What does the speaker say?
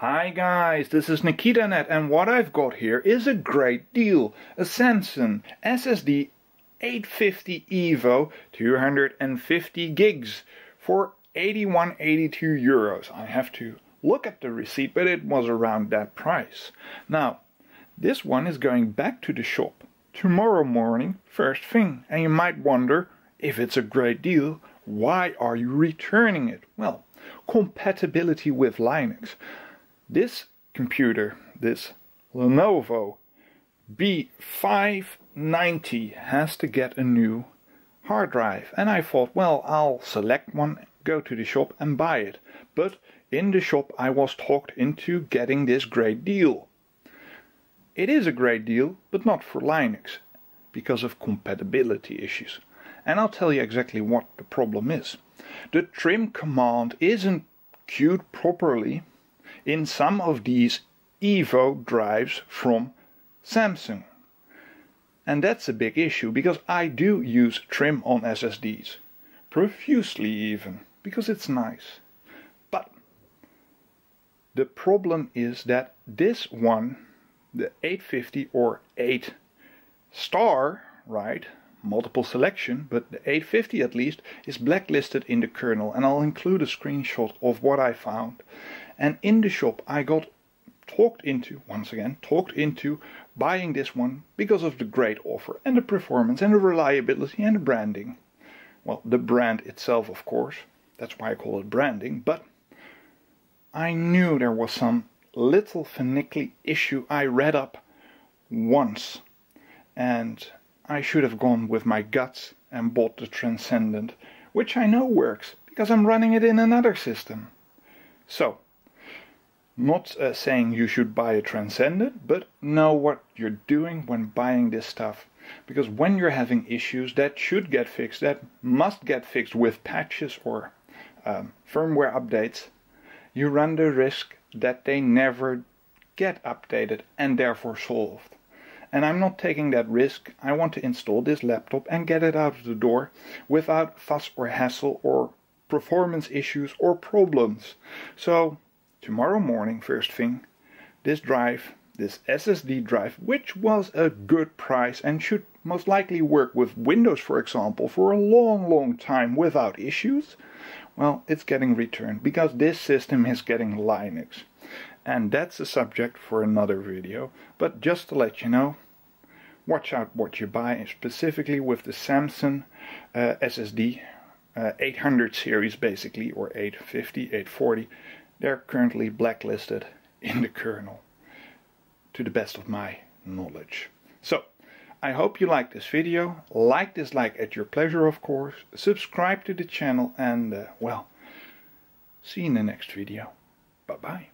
Hi guys, this is NekitaNet and what I've got here is a great deal. A Samsung SSD 850 EVO 250 gigs for 81.82 euros. I have to look at the receipt, but it was around that price. Now, this one is going back to the shop tomorrow morning, first thing. And you might wonder, if it's a great deal, why are you returning it? Well, compatibility with Linux. This computer, this Lenovo B590 has to get a new hard drive. And I thought, well, I'll select one, go to the shop and buy it. But in the shop I was talked into getting this great deal. It is a great deal, but not for Linux, because of compatibility issues. And I'll tell you exactly what the problem is. The trim command isn't queued properly in some of these Evo drives from Samsung. And that's a big issue because I do use trim on SSDs. Profusely even, because it's nice. But the problem is that this one, the 850 or 8 star, right, multiple selection, but the 850 at least, is blacklisted in the kernel. And I'll include a screenshot of what I found. And in the shop, I got talked into, once again, talked into buying this one because of the great offer and the performance and the reliability and the branding. Well, the brand itself, of course, that's why I call it branding, but I knew there was some little finicky issue I read up once, and I should have gone with my guts and bought the Transcendent, which I know works because I'm running it in another system. So, not uh, saying you should buy a Transcendent, but know what you're doing when buying this stuff. Because when you're having issues that should get fixed, that must get fixed with patches or um, firmware updates, you run the risk that they never get updated and therefore solved. And I'm not taking that risk. I want to install this laptop and get it out of the door without fuss or hassle or performance issues or problems. So tomorrow morning, first thing, this drive, this SSD drive, which was a good price and should most likely work with Windows, for example, for a long, long time without issues, well, it's getting returned because this system is getting Linux. And that's a subject for another video, but just to let you know, watch out what you buy, specifically with the Samsung uh, SSD uh, 800 series basically, or 850, 840. They're currently blacklisted in the kernel, to the best of my knowledge. So, I hope you like this video. Like, dislike at your pleasure, of course. Subscribe to the channel and, uh, well, see you in the next video. Bye-bye.